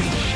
victory!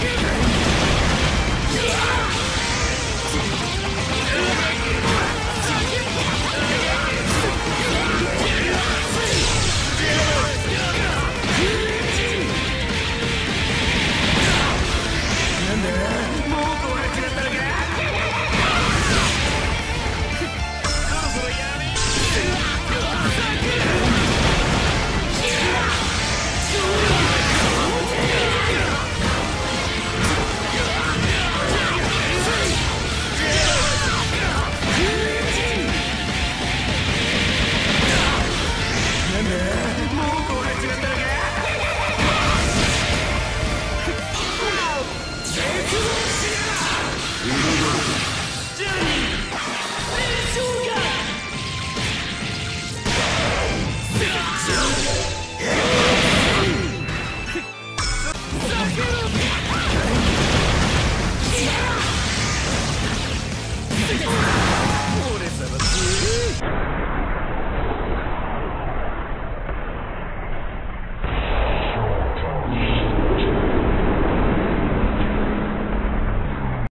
Give Two.